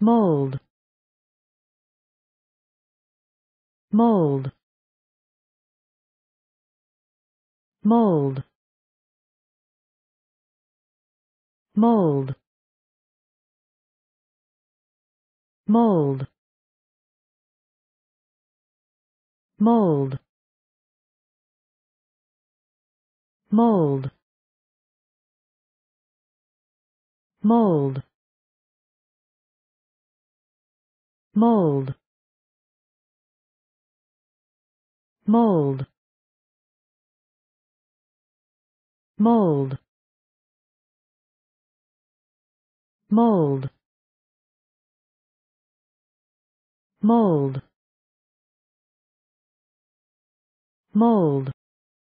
mold. Mold. Mold. Mold. Mold. Mold. Mold. Mold mold. Mold. Mold. Mold. Mold. Mold